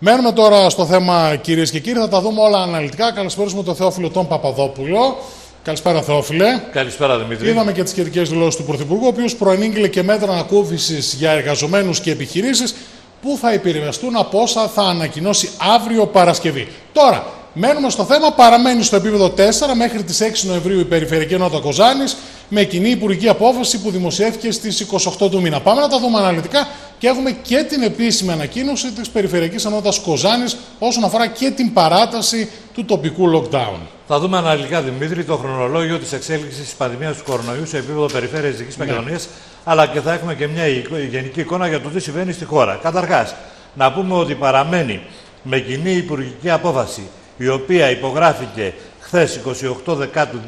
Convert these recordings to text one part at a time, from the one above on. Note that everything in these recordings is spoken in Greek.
Μένουμε τώρα στο θέμα κυρίες και κύριοι, θα τα δούμε όλα αναλυτικά. Καλησπέρισουμε τον Θεόφιλο τον Παπαδόπουλο. Καλησπέρα, Θεόφιλε. Καλησπέρα, Δημήτρη. Είδαμε και τις σχετικέ δηλώσεις του Πρωθυπουργού, ο οποίος προενήγγειλε και μέτρα ανακούφισης για εργαζομένους και επιχειρήσεις που θα υπηρεμεστούν από όσα θα ανακοινώσει αύριο Παρασκευή. Τώρα, μένουμε στο θέμα, παραμένει στο επίπεδο 4 μέχρι τις 6 Νοεμβρίου η Περιφερειακή Ενότητα Κοζάνης με κοινή υπουργική απόφαση που δημοσιεύθηκε στις 28 του μήνα. Πάμε να τα δούμε αναλυτικά και έχουμε και την επίσημη ανακοίνωση της Περιφερειακής Ενότητας Κοζάνης όσον αφορά και την παράταση του τοπικού lockdown. Θα δούμε αναλυτικά, Δημήτρη, το χρονολόγιο της εξέλιξης της πανδημίας του κορονοϊού σε επίπεδο περιφέρειας Δυτικής ναι. Μακεδονίας, αλλά και θα έχουμε και μια γενική εικόνα για το τι συμβαίνει στη χώρα. Καταρχάς, να πούμε ότι παραμένει με κοινή υπουργική απόφαση, η οποία υπογράφηκε χθες 28 Δεκάτου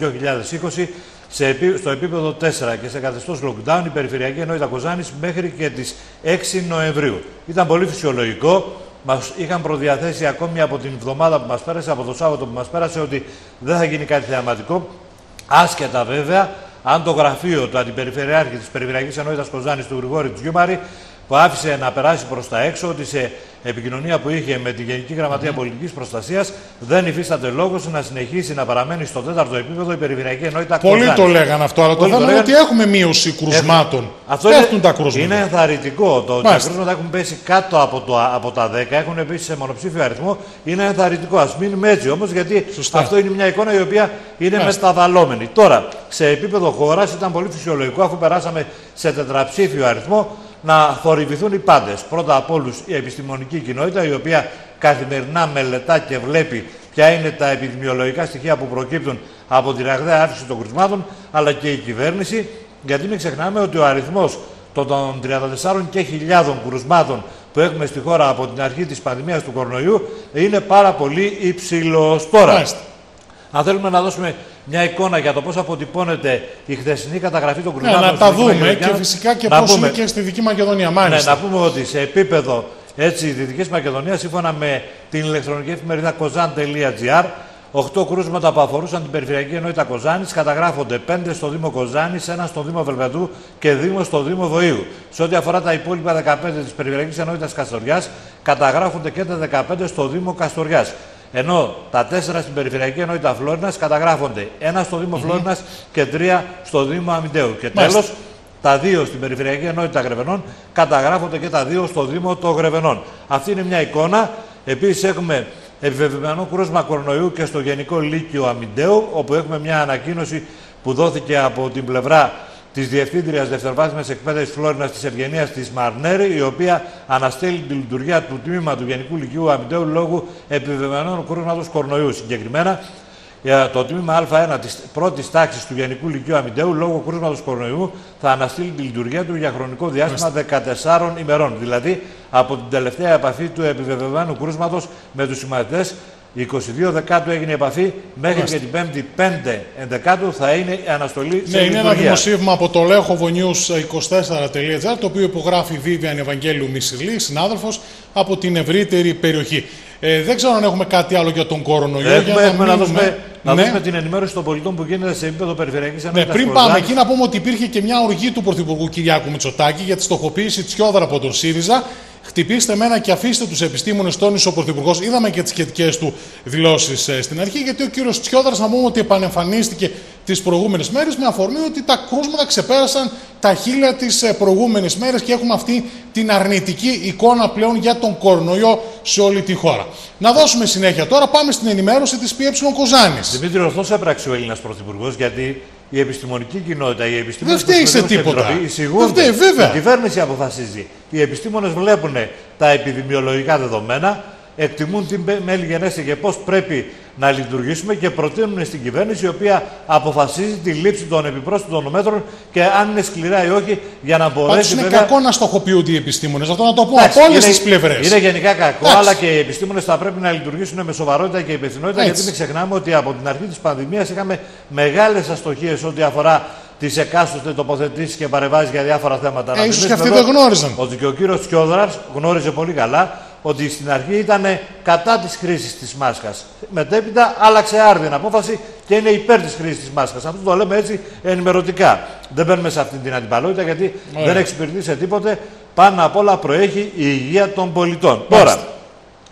2020 σε, στο επίπεδο 4 και σε καθεστώς lockdown η Περιφερειακή Ενότητα Κοζάνης μέχρι και τις 6 Νοεμβρίου. Ήταν πολύ φυσιολογικό. Μας είχαν προδιαθέσει ακόμη από την εβδομάδα που μας πέρασε, από το Σάββατο που μας πέρασε, ότι δεν θα γίνει κάτι θεαματικό. Άσχετα βέβαια αν το γραφείο του Αντιπεριφερειάρχη της Περιφερειακής Ενότητας Κοζάνης του Γρηγόρη Τζιούμαρη που άφησε να περάσει προς τα έξω ότι σε επικοινωνία που είχε με τη Γενική Γραμματεία mm -hmm. Πολιτικής Προστασίας δεν υφίσταται λόγος να συνεχίσει να παραμένει στο τέταρτο επίπεδο η Περιφερειακή Ενότητα Πολλοί το λέγανε αυτό, αλλά Πολλοί το θέμα είναι ότι έχουμε μείωση κρουσμάτων. Αυτό Πέφτουν είναι, τα κρούσματα. Είναι ενθαρρυντικό. Το, τα κρούσματα έχουν πέσει κάτω από, το, από τα 10, έχουν επίση σε μονοψήφιο αριθμό. Είναι ενθαρρυντικό. Α μείνουμε έτσι όμως, γιατί Σωστά. αυτό είναι μια εικόνα η οποία είναι Μάλιστα. μεταβαλλόμενη. Τώρα, σε επίπεδο χώρας ήταν πολύ φυσιολογικό αφού περάσαμε σε τετραψήφιο αριθμό να θορυβηθούν οι πάντες. Πρώτα απ' όλους η επιστημονική κοινότητα, η οποία καθημερινά μελετά και βλέπει ποια είναι τα επιδημιολογικά στοιχεία που προκύπτουν από την ραγδαία αύξηση των κρουσμάτων, αλλά και η κυβέρνηση, γιατί μην ξεχνάμε ότι ο αριθμός των 34 και χιλιάδων κρουσμάτων που έχουμε στη χώρα από την αρχή της πανδημίας του κορονοϊού είναι πάρα πολύ υψηλός τώρα. Αν θέλουμε να δώσουμε μια εικόνα για το πώς αποτυπώνεται η χθεσινή καταγραφή των κρουσμάτων. Ναι, να τα δούμε και φυσικά και πώς είναι και στη Δυτική Μακεδονία. Μάλιστα. Ναι, να πούμε ότι σε επίπεδο έτσι, Δυτική Μακεδονία, σύμφωνα με την ηλεκτρονική εφημερίδα kozan.gr, 8 κρούσματα που αφορούσαν την περιφερειακή ενότητα Κοζάνης καταγράφονται 5 στο Δήμο Κοζάνης, 1 στο Δήμο Βελβετού και 2 στο Δήμο Βοήου. Σε ό,τι αφορά τα υπόλοιπα 15 της περιφερειακής ενότητας Καστοριάς, καταγράφονται και τα 15 στο Δήμο Καστοριάς. Ενώ τα τέσσερα στην περιφερειακή ενότητα Φλόρινας καταγράφονται ένα στο Δήμο mm Φλόρινας και τρία στο Δήμο Αμυντέου. Και τέλος, τα δύο στην περιφερειακή ενότητα Γρεβενών καταγράφονται και τα δύο στο Δήμο των Γρεβενών. Αυτή είναι μια εικόνα. Επίσης, έχουμε επιβεβαιωμένο κρούσμα κορονοϊού και στο Γενικό Λύκειο Αμυντέου, όπου έχουμε μια ανακοίνωση που δόθηκε από την πλευρά της Διευθύντριας Δευτεροβάθμια Εκπαίδευσης Φλόρινας της Ευγενίας της Μαρνέρη, η οποία αναστέλει τη λειτουργία του τμήμα του Γενικού Λυκείου Αμυντέου λόγω επιβεβαιωμένου κρούσματος κορονοϊού. Συγκεκριμένα, το τμήμα Α1 της πρώτης τάξης του Γενικού Λυκείου Αμυντέου λόγω κρούσματος κορονοϊού θα αναστείλει τη λειτουργία του για χρονικό διάστημα 14 ημερών. Δηλαδή, από την τελευταία επαφή του επιβεβαιωμένου κρούσματος με τους συμμαθητές 22 Δεκάτου έγινε η επαφή, μέχρι και την 5η 5 Ενδεκάτου θα είναι η αναστολή ναι, είναι ένα δημοσίευμα από το News 24gr το οποίο υπογράφει η Βίβιαν Ευαγγέλου Μισηλή, συνάδελφος, από την ευρύτερη περιοχή. Ε, δεν ξέρω αν έχουμε κάτι άλλο για τον κορονοϊό. Έχουμε, για έχουμε να, δώσουμε, να ναι. δώσουμε την ενημέρωση των πολιτών που γίνεται σε επίπεδο περιφερειακής ναι, Πριν πάμε εκεί, να πούμε ότι υπήρχε και μια οργή του Πρωθυπουργού Κυριάκου Μητσοτάκη για τη στοχοποίηση της Χιόδρα από τον ΣΥΡΙΖΑ Χτυπήστε μένα και αφήστε τους επιστήμονες, τόνισε ο Πρωθυπουργός. Είδαμε και τις σχετικές του δηλώσεις ε, στην αρχή, γιατί ο κύριος Τσιόδρας, να πούμε ότι επανεμφανίστηκε τις προηγούμενες μέρες με αφορμή ότι τα κρούσματα ξεπέρασαν τα χίλια τι ε, προηγούμενε μέρες και έχουμε αυτή την αρνητική εικόνα πλέον για τον κορονοϊό σε όλη τη χώρα. Να δώσουμε συνέχεια τώρα. Πάμε στην ενημέρωση της ΠΕ Κοζάνης. Δημήτρη, ορθώ έπραξε ο Έλληνας Πρωθυπουργός, γιατί η επιστημονική κοινότητα, οι επιστήμονες δεν φταίει σε τίποτα. Εισηγούνται. Δεν βέβαια. Η κυβέρνηση αποφασίζει. Οι επιστήμονες βλέπουν τα επιδημιολογικά δεδομένα, εκτιμούν τι μέλη γενέστε και πώς πρέπει να λειτουργήσουμε και προτείνουν στην κυβέρνηση η οποία αποφασίζει τη λήψη των επιπρόσθετων μέτρων και αν είναι σκληρά ή όχι για να μπορέσει. Πάντως είναι βέβαια... κακό να στοχοποιούνται οι επιστήμονες. Αυτό να το πω από όλες τις πλευρές. Είναι γενικά κακό, αλλά και οι επιστήμονες θα πρέπει να λειτουργήσουν με σοβαρότητα και υπευθυνότητα. Γιατί μην ξεχνάμε ότι από την αρχή της πανδημίας είχαμε μεγάλες αστοχίες ό,τι αφορά τις εκάστοτε τοποθετήσεις και παρεμβάσεις για διάφορα θέματα. Ε, ίσως και αυτοί δεν γνώριζαν. Ότι και ο κύριος Τσιόδρα γνώριζε πολύ καλά ότι στην αρχή ήταν κατά της χρήσης της μάσκας. Μετέπειτα άλλαξε άρδιν απόφαση και είναι υπέρ της χρήσης της μάσκας. Αυτό το λέμε έτσι ενημερωτικά. Δεν μπαίνουμε σε αυτή την αντιπαλότητα γιατί δεν εξυπηρετεί σε τίποτε. Πάνω απ' όλα προέχει η υγεία των πολιτών. Τώρα,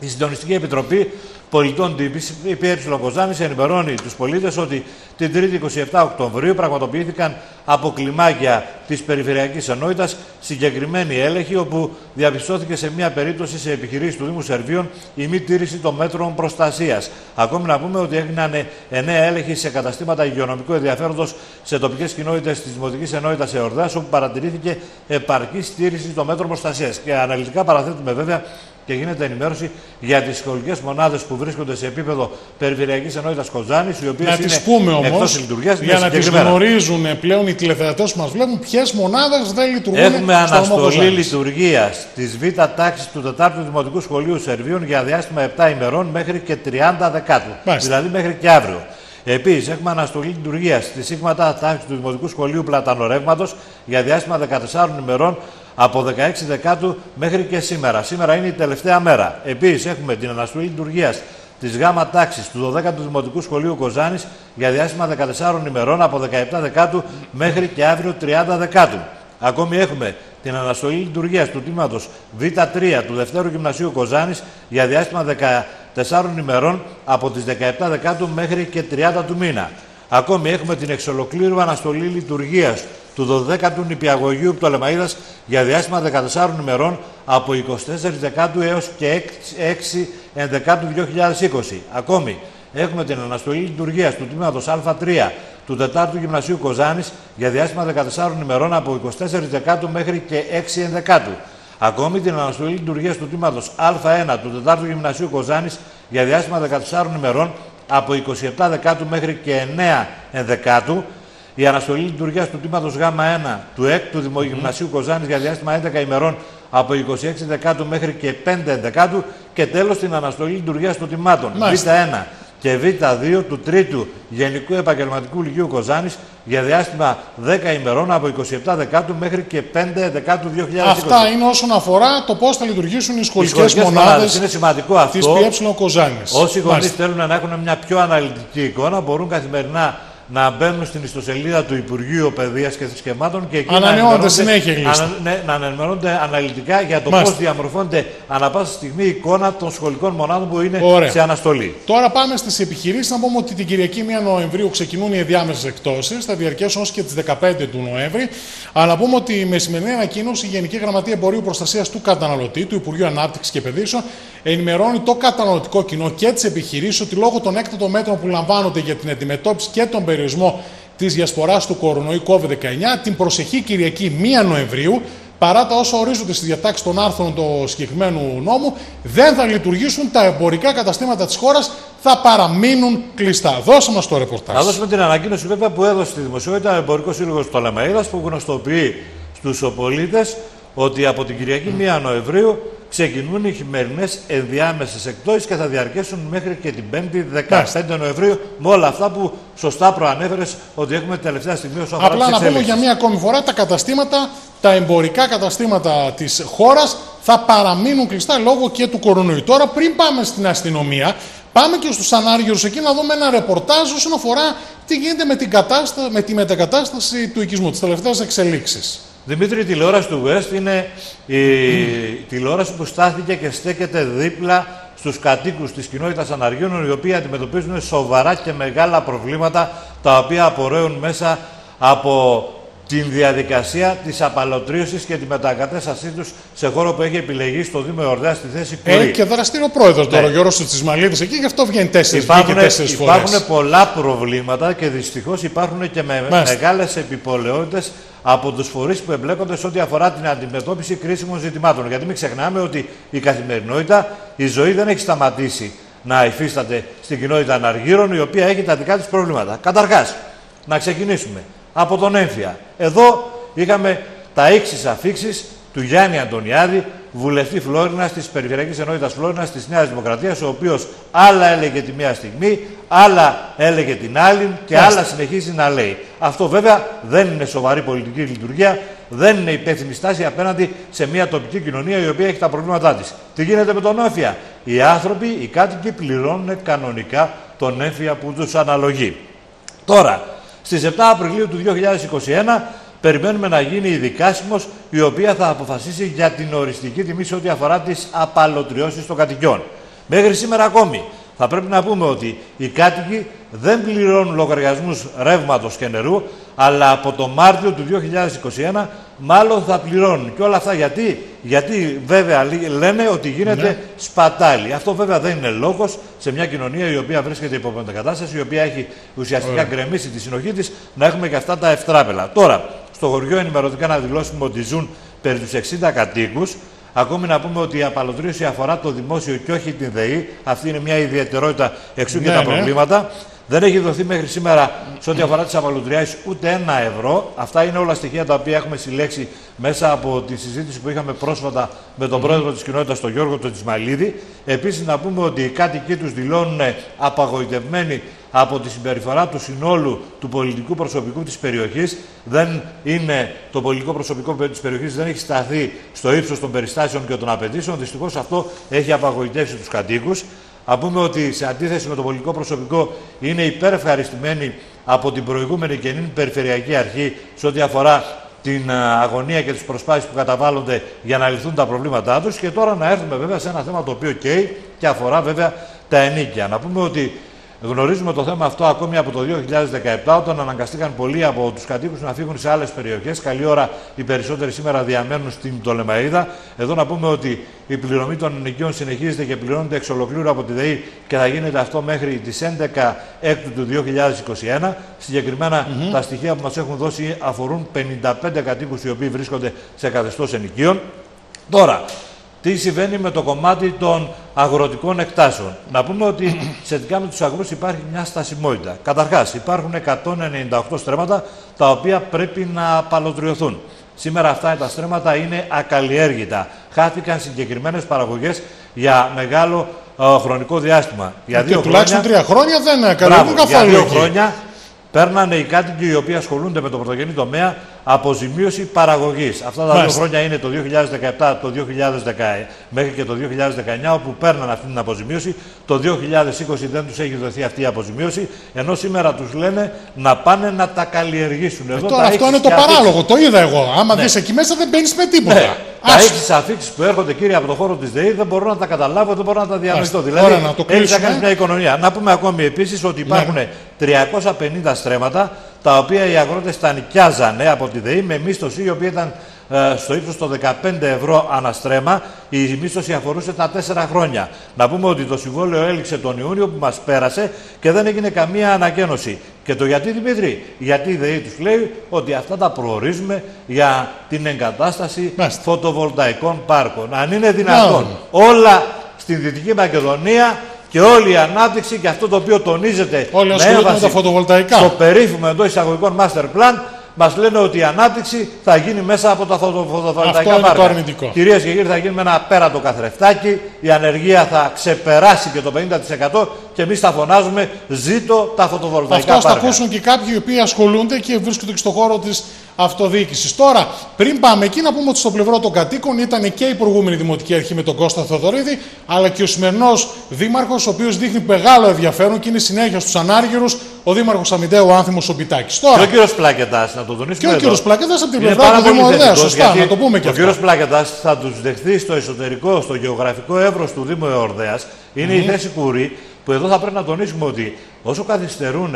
Η Συντονιστική Επιτροπή Πολιτών η ΠΕ Κοζάνη ενημερώνει τους πολίτες ότι την 3η 27 Οκτωβρίου πραγματοποιήθηκαν από κλιμάκια της Περιφερειακής Ενότητας συγκεκριμένη έλεγχη, όπου διαπιστώθηκε σε μία περίπτωση σε επιχειρήσεις του Δήμου Σερβίων η μη τήρηση των μέτρων προστασίας. Ακόμη να πούμε ότι έγιναν 9 έλεγχοι σε καταστήματα υγειονομικού ενδιαφέροντος σε τοπικές κοινότητες της Δημοτικής Ενότητας Εορδάς, όπου παρατηρήθηκε επαρκής στήριξη των μέτρων προστασίας. Και αναλυτικά παραθέτουμε βέβαια και γίνεται ενημέρωση για τις σχολικές μονάδες που βρίσκονται σε επίπεδο περιφερειακής ενότητας Κοζάνης, οι οποίες είναι τις πούμε όμως, λειτουργίας. Για να τις γνωρίζουν πλέον οι τηλεθεατές που μας βλέπουν, ποιες μονάδες δεν λειτουργούν. Έχουμε αναστολή λειτουργίας της Β τάξης του 4ου Δημοτικού Σχολείου Σερβίων για διάστημα 7 ημερών μέχρι και 30 Δεκάτου. Δηλαδή μέχρι και αύριο. Επίσης, έχουμε αναστολή λειτουργίας της ΣΥΓΜΑΤΑ τάξης του Δημοτικού Σχολείου Πλατανορεύματος για διάστημα 14 ημερών από 16 Δεκάτου μέχρι και σήμερα. Σήμερα είναι η τελευταία μέρα. Επίσης, έχουμε την αναστολή λειτουργίας της ΓΑΜΑ τάξης του 12ου Δημοτικού Σχολείου Κοζάνης για διάστημα 14 ημερών από 17 Δεκάτου μέχρι και αύριο 30 Δεκάτου. Ακόμη έχουμε την αναστολή λειτουργίας του τμήματος Β3 του Δευτέρου Γυμνασίου Κοζάνης για διάστημα 14 ημερών από τις 17 Δεκάτου μέχρι και 30 του μήνα. Ακόμη έχουμε την εξολοκλήρου αναστολή λειτουργίας του 12ου νηπιαγωγείου Πτολεμαίδας για διάστημα 14 ημερών από 24 Δεκάτου έως και 6 Ενδεκάτου 2020. Ακόμη, έχουμε την αναστολή λειτουργίας του τμήματος Α3 του 4ου Γυμνασίου Κοζάνης για διάστημα 14 ημερών από 24 Δεκάτου μέχρι και 6 Ενδεκάτου. Ακόμη την αναστολή λειτουργίας του τμήματος Α1 του 4ου Γυμνασίου Κοζάνης για διάστημα 14 ημερών από 27 Δεκάτου μέχρι και 9 Ενδεκάτου η αναστολή λειτουργίας του τμήματος Γ1 του ΕΚ του Δημογυμνασίου Κοζάνης για διάστημα 11 ημερών από 26 Δεκάτου μέχρι και 5 Δεκάτου και τέλος την αναστολή λειτουργίας των τμήματων Β1 και Β2 του 3ου Γενικού Επαγγελματικού Λυκείου Κοζάνης για διάστημα 10 ημερών από 27 Δεκάτου μέχρι και 5 Δεκάτου 2020. Αυτά είναι όσον αφορά το πώς θα λειτουργήσουν οι σχολικές μονάδες Είναι σημαντικό αυτό. Τη ΠΕ Κοζάνης. Όσοι γονείς θέλουν να έχουν μια πιο αναλυτική εικόνα μπορούν καθημερινά να μπαίνουν στην ιστοσελίδα του Υπουργείου Παιδείας και Θρησκευμάτων και εκεί να συνέχεια ανα, ναι, να ενημερώνονται αναλυτικά για το πώς διαμορφώνεται ανα πάσα στιγμή η εικόνα των σχολικών μονάδων που είναι σε αναστολή. Τώρα πάμε στις επιχειρήσεις. Να πούμε ότι την Κυριακή 1 Νοεμβρίου ξεκινούν οι ενδιάμεσες εκτόσει. Θα διαρκέσουν ως και τις 15 του Νοέμβρη. Αλλά πούμε ότι με σημερινή ανακοίνωση η Γενική Γραμματεία Εμπορίου Προστασίας του Καταναλωτή του Υπουργείου Ανάπτυξης και Παιδίσεων ενημερώνει το καταναλωτικό κοινό και τις επιχειρήσεις ότι λόγω των έκτατων μέτρων που λαμβάνονται για την αντιμετώπιση και τον περιορισμό της διασποράς του κορονοϊού COVID-19, την προσεχή Κυριακή 1 Νοεμβρίου, παρά τα όσα ορίζονται στις διατάξεις των άρθρων του συγκεκριμένου νόμου, δεν θα λειτουργήσουν τα εμπορικά καταστήματα της χώρας, θα παραμείνουν κλειστά. Δώσε μας το ρεπορτάζ. Θα δώσουμε την ανακοίνωση βέβαια που έδωσε στη δημοσιότητα ο Εμπορικός Σύλλογος Πτολεμαίδα που γνωστοποιεί στους πολίτε ότι από την Κυριακή 1 Νοεμβρίου ξεκινούν οι χειμερινές ενδιάμεσες εκτόσει και θα διαρκέσουν μέχρι και την 5η 15 Νοεμβρίου με όλα αυτά που σωστά προανέφερες ότι έχουμε τελευταία στιγμή όσο αφορά Απλά να πούμε για μία ακόμη φορά τα καταστήματα, τα εμπορικά καταστήματα της χώρας θα παραμείνουν κλειστά λόγω και του κορονοϊού. Τώρα, πριν πάμε στην αστυνομία, Πάμε και στους ανάργυρους εκεί να δούμε ένα ρεπορτάζ όσον αφορά τι γίνεται με, την κατάστα... με τη μετακατάσταση του οικισμού, τις τελευταίες εξελίξεις. Δημήτρη, η τηλεόραση του West είναι η τηλεόραση που στάθηκε και στέκεται δίπλα στους κατοίκους της κοινότητας Αναργίων, οι οποίοι αντιμετωπίζουν σοβαρά και μεγάλα προβλήματα, τα οποία απορρέουν μέσα από την διαδικασία της απαλωτρίωσης και τη μετακατάστασή τους σε χώρο που έχει επιλεγεί στο Δήμο Ιορδέα στη θέση Κουρί. Έχει και δραστήριο πρόεδρος τώρα, ναι. Γιώργος Τσισμαλίδη εκεί, γι' αυτό βγαίνει τέσσερις φορές. Υπάρχουν πολλά προβλήματα και δυστυχώς υπάρχουν και με μεγάλες επιπολαιότητες από τους φορείς που εμπλέκονται σε ό,τι αφορά την αντιμετώπιση κρίσιμων ζητημάτων. Γιατί μην ξεχνάμε ότι η καθημερινότητα, η ζωή δεν έχει σταματήσει να υφίσταται στην κοινότητα αναργύρων, η οποία έχει τα δικά της προβλήματα. Καταρχάς, να ξεκινήσουμε από τον έμφυα. Εδώ είχαμε τα έξι αφήξεις του Γιάννη Αντωνιάδη, βουλευτή Φλόρινα της Περιφερειακής Ενότητας Φλόρινα της Νέας Δημοκρατίας, ο οποίος άλλα έλεγε τη μία στιγμή, άλλα έλεγε την άλλη και άλλα συνεχίζει να λέει. Αυτό βέβαια δεν είναι σοβαρή πολιτική λειτουργία, δεν είναι υπεύθυνη στάση απέναντι σε μια τοπική κοινωνία η οποία έχει τα προβλήματά της. Τι γίνεται με τον έμφυα; Οι άνθρωποι, οι κάτοικοι πληρώνουν κανονικά τον έμφυα που τους αναλογεί. Τώρα, στις 7 Απριλίου του 2021 περιμένουμε να γίνει η δικάσιμος η οποία θα αποφασίσει για την οριστική τιμή σε ό,τι αφορά τις απαλωτριώσεις των κατοικιών. Μέχρι σήμερα ακόμη θα πρέπει να πούμε ότι οι κάτοικοι δεν πληρώνουν λογαριασμούς ρεύματος και νερού, αλλά από το Μάρτιο του 2021 μάλλον θα πληρώνουν. Και όλα αυτά γιατί, γιατί βέβαια λένε ότι γίνεται ναι. σπατάλη. Αυτό βέβαια δεν είναι λόγος σε μια κοινωνία η οποία βρίσκεται υπό μετακατάσταση, η οποία έχει ουσιαστικά γκρεμίσει τη συνοχή της, να έχουμε και αυτά τα ευτράπελα. Τώρα, στο χωριό ενημερωτικά να δηλώσουμε ότι ζουν περί τους 60 κατοίκους. Ακόμη να πούμε ότι η απαλωτρίωση αφορά το δημόσιο και όχι την ΔΕΗ. Αυτή είναι μια ιδιαιτερότητα εξού και ναι, τα ναι. προβλήματα. Δεν έχει δοθεί μέχρι σήμερα σε ό,τι αφορά τις απαλωτριάσεις ούτε ένα ευρώ. Αυτά είναι όλα στοιχεία τα οποία έχουμε συλλέξει μέσα από τη συζήτηση που είχαμε πρόσφατα με τον πρόεδρο της κοινότητας, τον Γιώργο τον Τσιμαλίδη. Επίσης, να πούμε ότι οι κάτοικοι τους δηλώνουν απαγοητευμένοι από τη συμπεριφορά του συνόλου του πολιτικού προσωπικού της περιοχής. Δεν είναι το πολιτικό προσωπικό της περιοχής δεν έχει σταθεί στο ύψος των περιστάσεων και των απαιτήσεων. Δυστυχώς αυτό έχει απαγοητεύσει τους κατοίκους. Α πούμε ότι σε αντίθεση με το πολιτικό προσωπικό είναι υπερευχαριστημένοι από την προηγούμενη και νυν περιφερειακή αρχή σε ό,τι αφορά την αγωνία και τις προσπάθειες που καταβάλλονται για να λυθούν τα προβλήματά τους και τώρα να έρθουμε βέβαια σε ένα θέμα το οποίο καίει και αφορά βέβαια τα ενίκια. Να πούμε ότι Γνωρίζουμε το θέμα αυτό ακόμη από το 2017, όταν αναγκαστήκαν πολλοί από τους κατοίκους να φύγουν σε άλλες περιοχές. Καλή ώρα οι περισσότεροι σήμερα διαμένουν στην Τολεμαίδα. Εδώ να πούμε ότι η πληρωμή των ενοικίων συνεχίζεται και πληρώνεται εξ ολοκλήρου από τη ΔΕΗ και θα γίνεται αυτό μέχρι τις 11 Έκτου του 2021. Συγκεκριμένα τα στοιχεία που μας έχουν δώσει αφορούν 55 κατοίκους οι οποίοι βρίσκονται σε καθεστώς ενοικίων. Τώρα, τι συμβαίνει με το κομμάτι των αγροτικών εκτάσεων. Να πούμε ότι σχετικά με τους αγρούς υπάρχει μια στασιμότητα. Καταρχάς, υπάρχουν 198 στρέμματα τα οποία πρέπει να παλωτριωθούν. Σήμερα αυτά τα στρέμματα είναι ακαλλιέργητα. Χάθηκαν συγκεκριμένες παραγωγές για μεγάλο ε, χρονικό διάστημα. Για δύο και τουλάχιστον τρία χρόνια δεν καλλιεργούν καθόλου. Για δύο χρόνια παίρνανε οι κάτοικοι οι οποίοι ασχολούνται με το πρωτογενή τομέα αποζημίωση παραγωγής. Αυτά τα δύο χρόνια είναι το 2017 το 2010, μέχρι και το 2019, όπου παίρναν αυτή την αποζημίωση. Το 2020 δεν τους έχει δοθεί αυτή η αποζημίωση, ενώ σήμερα τους λένε να πάνε να τα καλλιεργήσουν. Ε, Εδώ τώρα αυτό είναι το παράλογο. Το είδα εγώ. Άμα ναι. δεις εκεί μέσα δεν μπαίνει με τίποτα. Ναι. Τα έξι αφήξει που έρχονται κύριε από το χώρο της ΔΕΗ δεν μπορώ να τα καταλάβω, δεν μπορώ να τα διανοηθώ. Δηλαδή, έχεις να κάνεις μια οικονομία. Να πούμε ακόμη επίσης ότι υπάρχουν ναι. 350 στρέμματα τα οποία οι αγρότες τα νοικιάζανε από τη ΔΕΗ με μίσθωση η οποία ήταν ε, στο ύψος των 15 ευρώ αναστρέμα. Η μίσθωση αφορούσε τα 4 χρόνια. Να πούμε ότι το συμβόλαιο έληξε τον Ιούνιο που μας πέρασε και δεν έγινε καμία ανακαίνωση. Και το γιατί Δημήτρη, γιατί η ΔΕΗ τους λέει ότι αυτά τα προορίζουμε για την εγκατάσταση φωτοβολταϊκών πάρκων. Αν είναι δυνατόν όλα στην Δυτική Μακεδονία και όλη η ανάπτυξη και αυτό το οποίο τονίζεται Όλοι με τα φωτοβολταϊκά. στο περίφημο εντό εισαγωγικών master plan μας λένε ότι η ανάπτυξη θα γίνει μέσα από τα φωτοβολταϊκά Αυτό πάρκα. είναι το Κυρίες και κύριοι, θα γίνει με ένα απέραντο καθρεφτάκι. Η ανεργία θα ξεπεράσει και το 50% και εμείς θα φωνάζουμε ζήτω τα φωτοβολταϊκά Αυτός θα ακούσουν και κάποιοι οι οποίοι ασχολούνται και βρίσκονται και στον χώρο της αυτοδιοίκησης. Τώρα, πριν πάμε εκεί, να πούμε ότι στο πλευρό των κατοίκων ήταν και η προηγούμενη Δημοτική Αρχή με τον Κώστα Θεοδωρίδη, αλλά και ο σημερινός Δήμαρχος, ο οποίος δείχνει μεγάλο ενδιαφέρον και είναι συνέχεια στους ανάργυρους, ο Δήμαρχος Αμυντέου Άνθιμος Ομπιτάκη. Τώρα, και ο κύριος Πλάκετας, να το τονίσουμε. Και ο κύριος Πλάκετας από την πλευρά του Δήμου Ορδέα. Σωστά, να το πούμε και αυτό. Ο κύριος Πλάκετας θα τους δεχθεί στο εσωτερικό, στο γεωγραφικό εύρος του Δήμου Ορδέα. Είναι mm. η θέση κουρή που εδώ θα πρέπει να τονίσουμε ότι όσο καθυστερούν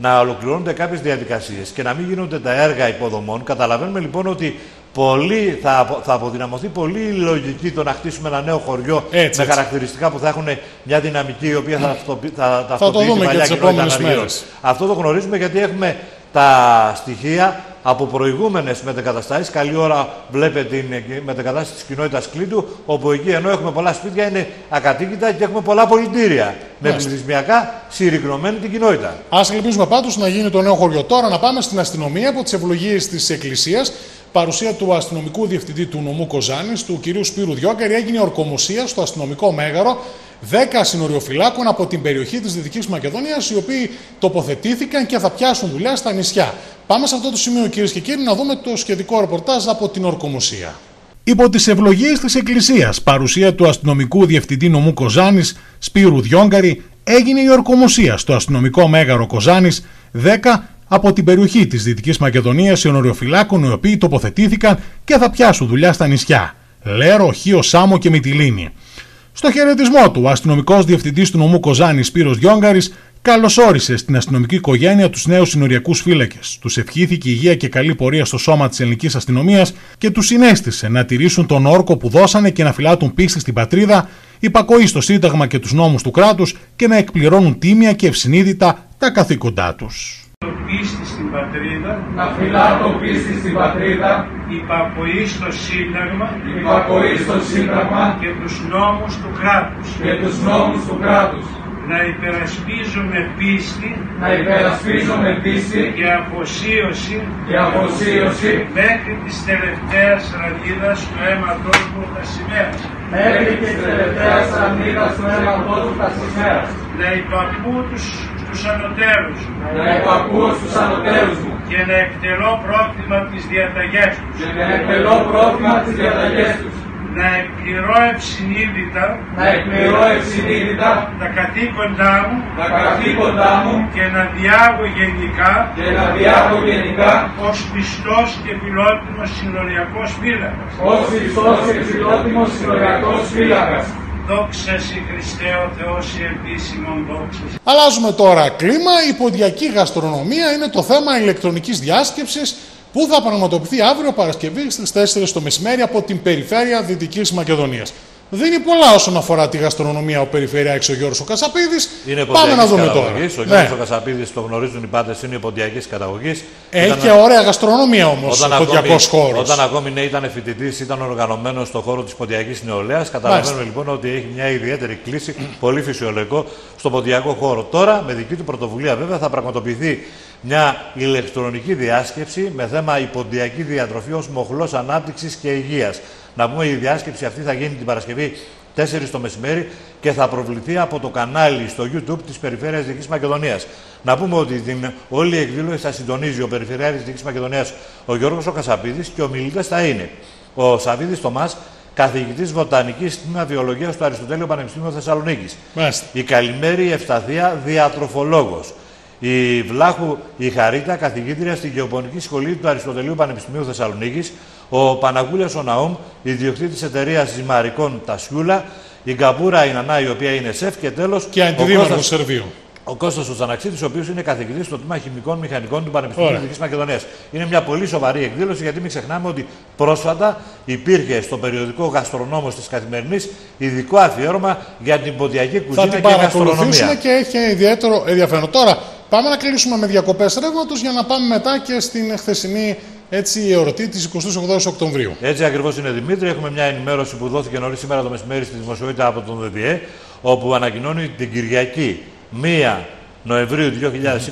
να ολοκληρώνονται κάποιες διαδικασίες και να μην γίνονται τα έργα υποδομών, καταλαβαίνουμε λοιπόν ότι πολύ, θα, θα αποδυναμωθεί πολύ η λογική το να χτίσουμε ένα νέο χωριό με χαρακτηριστικά που θα έχουν μια δυναμική η οποία θα, θα, θα, θα το δούμε και τις επόμενες μέρες. Αυτό το γνωρίζουμε γιατί έχουμε τα στοιχεία από προηγούμενες μετεγκαταστάσει. Καλή ώρα βλέπετε την μετεγκατάσταση της κοινότητας Κλήτου, όπου εκεί ενώ έχουμε πολλά σπίτια είναι ακατοίκητα και έχουμε πολλά πολιτήρια. Με πληθυσμιακά συρρυκνωμένη την κοινότητα. Α ελπίζουμε πάντως να γίνει το νέο χωριό. Τώρα να πάμε στην αστυνομία από τις ευλογίες της Εκκλησίας. Παρουσία του αστυνομικού διευθυντή του νομού Κοζάνης, του κ. Σπύρου Διόγκαρη, έγινε ορκομοσία στο αστυνομικό μέγαρο 10 συνοριοφυλάκων από την περιοχή της Δυτικής Μακεδονίας, οι οποίοι τοποθετήθηκαν και θα πιάσουν δουλειά στα νησιά. Πάμε σε αυτό το σημείο, κυρίες και κύριοι, να δούμε το σχετικό ρεπορτάζ από την Ορκομοσία. Υπό τις ευλογίες της Εκκλησίας, παρουσία του αστυνομικού διευθυντή νομού Κοζάνης, Σπύρου Διόγκαρη, έγινε η ορκομοσία στο αστυνομικό μέγαρο Κοζάνης 10 από την περιοχή της Δυτικής Μακεδονίας συνοριοφυλάκων, οι οποίοι τοποθετήθηκαν και θα πιάσουν δουλειά στα νησιά. Λέρο, Χίο, Σάμο και Μυτιλίνη. Στο χαιρετισμό του, ο αστυνομικός διευθυντής του νομού Κοζάνης Σπύρος Γιόγκαρης καλωσόρισε στην αστυνομική οικογένεια τους νέους συνοριακούς φύλακες. Τους ευχήθηκε υγεία και καλή πορεία στο σώμα της ελληνικής αστυνομίας και τους συνέστησε να τηρήσουν τον όρκο που δώσανε και να φυλάτουν πίστη στην πατρίδα, υπακοή στο Σύνταγμα και τους νόμους του κράτους και να εκπληρώνουν τίμια και ευσυνείδητα τα καθήκοντά του. Πίστη στην πατρίδα, να φυλάτω πίστη στην πατρίδα, υπακοή στο Σύνταγμα. Υπακοή στο Σύνταγμα. Και τους νόμους του κράτους, και τους νόμους του κράτους, να υπερασπίζομαι πίστη. Να υπερασπίζω με πίστη. Και αφοσίωση. Και αφοσίωση. Μέχρι της τελευταίας ραγίδας του αίματος μου τα σημαία. μέχρι και της τελευταίας αμύγας του αίματός του τα σημαία. Να υπακούω τους, τους ανωτέρους Να υπακούω στους ανωτέρους μου και να εκτελώ πρόθυμα τις διαταγές τους. και να εκτελώ πρόθυμα τις διαταγές τους, Να εκπληρώ ευσυνείδητα να εκπληρώ ευσυνείδητα τα καθήκοντά μου τα καθήκοντά μου και να διάγω γενικά και να διάγω γενικά ως πιστός και φιλότιμος συνοριακός φύλακας. ως Χριστός και φιλότιμος συνοριακός φύλακας. Δόξας σε Χριστέ ο Θεός η επίσημον δόξας. σε. Αλλάζουμε τώρα κλίμα. Η ποντιακή γαστρονομία είναι το θέμα ηλεκτρονικής διάσκεψης που θα πραγματοποιηθεί αύριο Παρασκευή στις 4 το μεσημέρι από την περιφέρεια Δυτικής Μακεδονίας. Δίνει πολλά όσον αφορά τη γαστρονομία ο Περιφερειάρχης ο Γιώργος ο Κασαπίδης. Είναι Πάμε να δούμε τώρα. καταγωγής. Ο Ναι. Γιώργος ο Κασαπίδης, το γνωρίζουν οι πάντες, είναι ποντιακής καταγωγής. Έχει Ήταν- και ωραία γαστρονομία όμως ο Όταν ποντιακός ακόμη, χώρος. όταν ακόμη ναι, ήταν φοιτητής, ήταν οργανωμένος στον χώρο της ποντιακής νεολαίας. Καταλαβαίνουμε λοιπόν ότι έχει μια ιδιαίτερη κλίση, πολύ φυσιολογικό, στον ποντιακό χώρο. Τώρα, με δική του πρωτοβουλία βέβαια, θα πραγματοποιηθεί μια ηλεκτρονική διάσκεψη με θέμα η ποντιακή διατροφή ως μοχλός ανάπτυξης και υγείας. Να πούμε η διάσκεψη αυτή θα γίνει την Παρασκευή 4 το μεσημέρι και θα προβληθεί από το κανάλι στο YouTube της Περιφέρειας Δυτικής Μακεδονίας. Να πούμε ότι την όλη εκδήλωση θα συντονίζει ο Περιφερειάρχης Δυτικής Μακεδονίας ο Γιώργος ο Κασαπίδης και ο μιλητές θα είναι ο Σαβίδης Τομάς, καθηγητής βοτανικής τμήμα βιολογίας του Αριστοτέλειου Πανεπιστήμιου Θεσσαλονίκης. Μάλιστα. Η Καλημέρη Ευσταθία, διατροφολόγος. Η Βλάχου η Χαρίτα, καθηγήτρια στη Γεωπονική Σχολή του Αριστοτελείου Πανεπιστημίου Θεσσαλονίκης. Ο Παναγούλιας ο Ναούμ, ιδιοκτήτης εταιρείας Ζυμαρικών Τασιούλα. Η Γκαμπούρα η Νανά, η οποία είναι σεφ. Και τέλος, Και ο αντιδήμαρχος Κώστας- Σερβίου. ο Κώστας ο Τζαναξίδης, ο οποίος είναι καθηγητής στο τμήμα Χημικών Μηχανικών του Πανεπιστημίου Ωραία. Δυτικής Μακεδονίας. Είναι μια πολύ σοβαρή εκδήλωση, γιατί μην ξεχνάμε ότι πρόσφατα υπήρχε στο περιοδικό Γαστρονόμος της Καθημερινής ειδικό αφιέρωμα για την ποντιακή Θα κουζίνα την και παρακολουθήσουμε γαστρονομία. και έχει ιδιαίτερο ενδιαφέρον. Τώρα, πάμε να κλείσουμε με διακοπές ρεύματος για να πάμε μετά και στην χθεσινή έτσι, εορτή της 28 Οκτωβρίου. Έτσι ακριβώς είναι Δημήτρη. Έχουμε μια ενημέρωση που δόθηκε νωρίς σήμερα το μεσημέρι στη δημοσιότητα από τον ΔΔΕ, όπου ανακοινώνει ότι την Κυριακή 1 Νοεμβρίου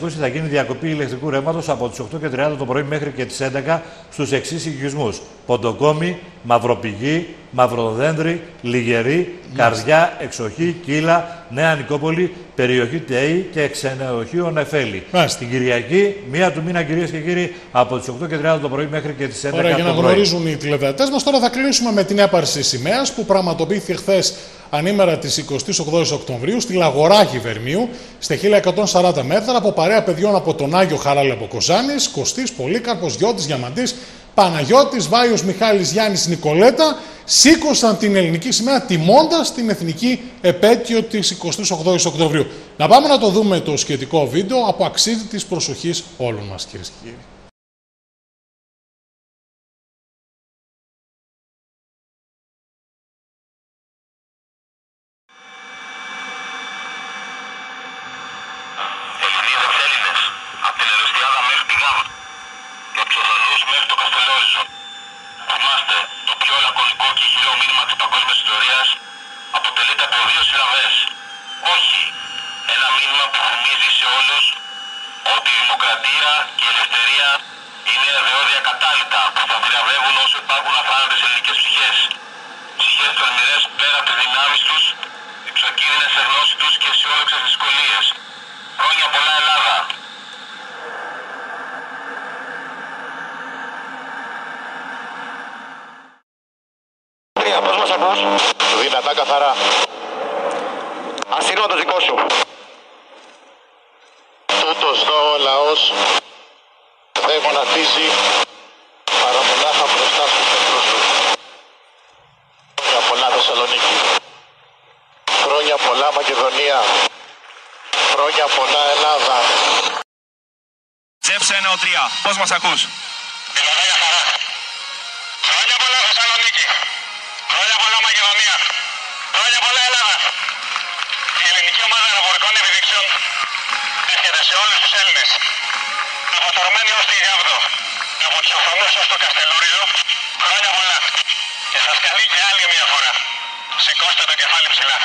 2020 θα γίνει διακοπή ηλεκτρικού ρεύματος από τις 8 και 30 το πρωί μέχρι και τις 11 στους εξής οικισμούς: Ποντοκόμη, Μαυροπηγή, Μαυροδέντρη, Λιγερή, Καρδιά, Εξοχή, Κύλα, Νέα Νικόπολη, περιοχή ΤΕΗ και ξενοδοχείο Νεφέλη. Μάλιστα. Την Κυριακή, μία του μήνα κυρίες και κύριοι, από τις 8 και 30 το πρωί μέχρι και τις 11 Ωραία, για να το πρωί. γνωρίζουν οι τηλεδατές μας, τώρα θα κλείσουμε με την έπαρση σημαίας που πραγματοποιήθηκε χθες ανήμερα της 28 Οκτωβρίου στη Λαγοράχη Βερμίου, στα 1140 μέτρα, από παρέα παιδιών από τον Άγιο Χαράλη από Κοζάνης, Κωστής, Πολύκαρπος, Γιώτης, Διαμαντής, Παναγιώτης, Βάιος Μιχάλης, Γιάννης, Νικολέτα, σήκωσαν την ελληνική σημαία τιμώντας την εθνική επέτειο της 28 Οκτωβρίου. Να πάμε να το δούμε το σχετικό βίντεο από αξίζει της προσοχής όλων μας κυρίες και κύριοι. Ελληνίδες Έλληνες, από την Ερεστιάδα μέχρι τη Γάμ και από τους Οδονούς μέχρι το Καστελόριζο. Θυμάστε, το πιο λακωνικό και ηχηρό μήνυμα της παγκόσμιας ιστορίας αποτελείται από δύο συλλαβές. Όχι, ένα μήνυμα που θυμίζει σε όλους ότι η δημοκρατία και η ελευθερία είναι αδεώδια κατάλητα που θα θριαβεύουν όσο υπάρχουν αθάνατες ελληνικές ψυχές. Ψυχές τολμηρές πέρα από τις δυνάμεις τους, υψοκίνδυνες σε γνώση τους και αισιόδοξες δυσκολίες. Χρόνια πολλά Ελλάδα. Πώς μας ακούς? Δυνατά καθαρά. Ασύρμα το δικό σου. Τούτος δω ο λαός δεν γονατίζει παρά μονάχα μπροστά στους εχθρούς του. Χρόνια πολλά Θεσσαλονίκη. πολλά Μακεδονία. Χρόνια πολλά Ελλάδα. Τζεφ 1-3. Πώς μας ακούς; Μιλάμε για χαρά. Χρόνια πολλά Θεσσαλονίκη. Χρόνια πολλά Μακεδονία. Χρόνια πολλά Ελλάδα. Η ελληνική ομάδα αεροπορικών επιδείξεων έρχεται σε όλους τους Έλληνες. Από το Ρωμένιο ως τη Γάβδο. Από τους Οφθονούς ως το Καστελόριζο. Χρόνια πολλά. Και σας καλεί και άλλη μια φορά. Σηκώστε το κεφάλι ψηλά.